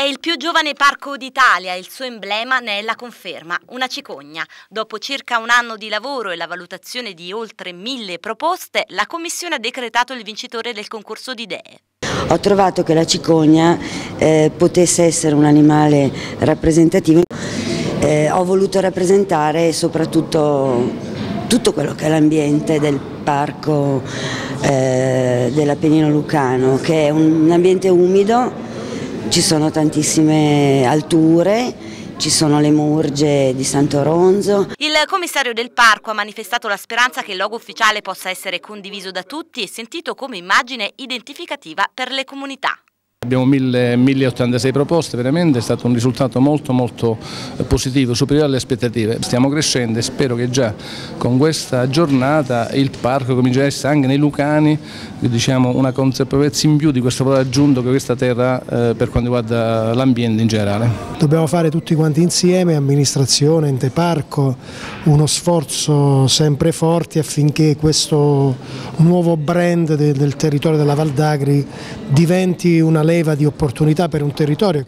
È il più giovane parco d'Italia il suo emblema ne è la conferma, una cicogna. Dopo circa un anno di lavoro e la valutazione di oltre mille proposte, la Commissione ha decretato il vincitore del concorso di idee. Ho trovato che la cicogna eh, potesse essere un animale rappresentativo, eh, ho voluto rappresentare soprattutto tutto quello che è l'ambiente del parco eh, dell'Appennino Lucano, che è un ambiente umido ci sono tantissime alture, ci sono le murge di Santo Ronzo. Il commissario del parco ha manifestato la speranza che il logo ufficiale possa essere condiviso da tutti e sentito come immagine identificativa per le comunità. Abbiamo 1086 proposte, veramente è stato un risultato molto molto positivo, superiore alle aspettative. Stiamo crescendo e spero che già con questa giornata il parco comincerà a essere anche nei Lucani diciamo, una consapevolezza in più di questo valore aggiunto che questa terra eh, per quanto riguarda l'ambiente in generale. Dobbiamo fare tutti quanti insieme, amministrazione, ente parco, uno sforzo sempre forte affinché questo nuovo brand del territorio della Val d'Agri diventi una leva di opportunità per un territorio.